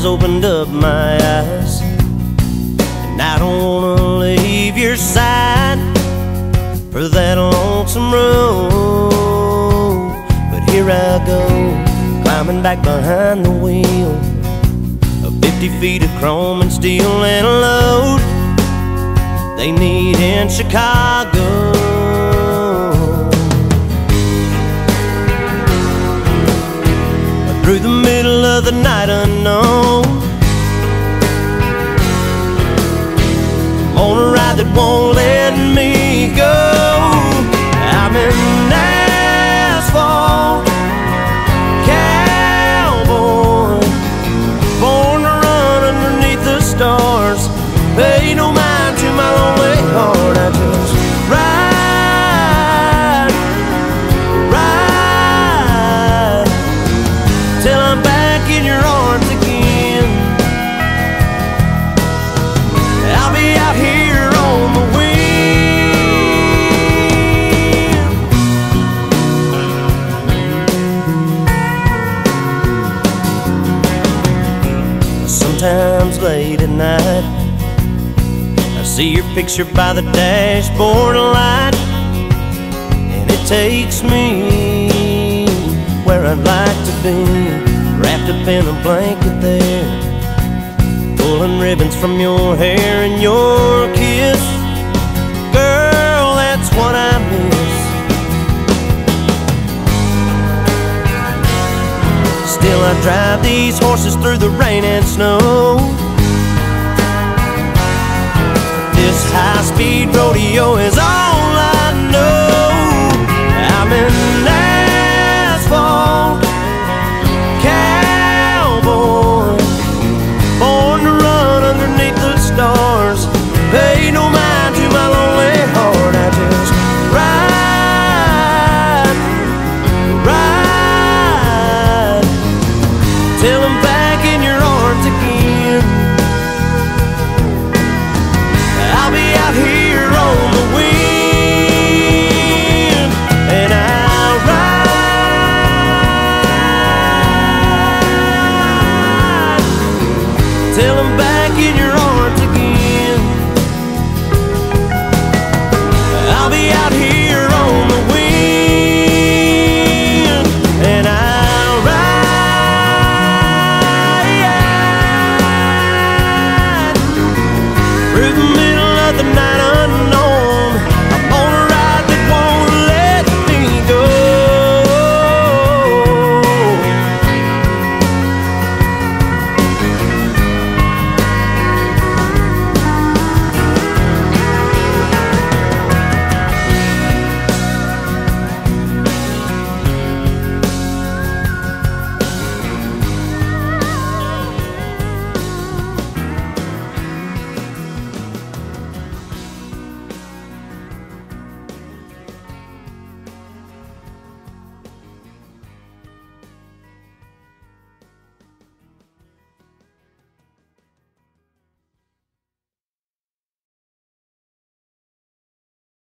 has opened up my eyes. And I don't wanna leave your side for that lonesome road. But here I go, climbing back behind the wheel. Of 50 feet of chrome and steel and a load they need in Chicago. Through the middle of the night unknown. On a ride that won't let me go. I'm in asphalt Cowboy. Born to run underneath the stars. Pay no Sometimes late at night. I see your picture by the dashboard light And it takes me where I'd like to be Wrapped up in a blanket there Pulling ribbons from your hair and your Still I drive these horses through the rain and snow. This high-speed rodeo is all